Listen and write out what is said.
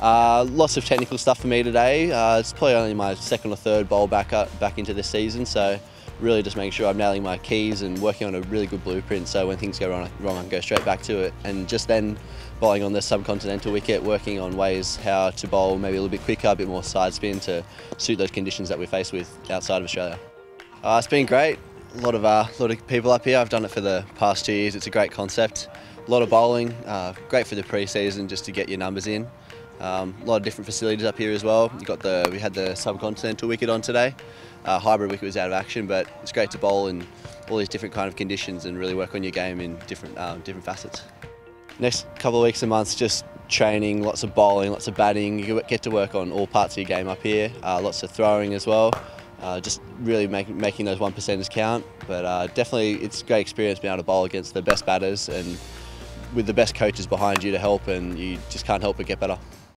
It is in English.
Uh, lots of technical stuff for me today. Uh, it's probably only my second or third bowl back up, back into this season, so really just making sure I'm nailing my keys and working on a really good blueprint. So when things go wrong, wrong I can go straight back to it. And just then, bowling on the subcontinental wicket, working on ways how to bowl maybe a little bit quicker, a bit more side spin to suit those conditions that we face with outside of Australia. Uh, it's been great. A lot of uh, lot of people up here. I've done it for the past two years. It's a great concept. A lot of bowling. Uh, great for the pre-season just to get your numbers in. Um, a lot of different facilities up here as well. You got the we had the subcontinental wicket on today. Uh, hybrid wicket was out of action, but it's great to bowl in all these different kind of conditions and really work on your game in different um, different facets. Next couple of weeks and months, just training, lots of bowling, lots of batting. You get to work on all parts of your game up here. Uh, lots of throwing as well. Uh, just really make, making those one percenters count. But uh, definitely, it's a great experience being able to bowl against the best batters and with the best coaches behind you to help, and you just can't help but get better.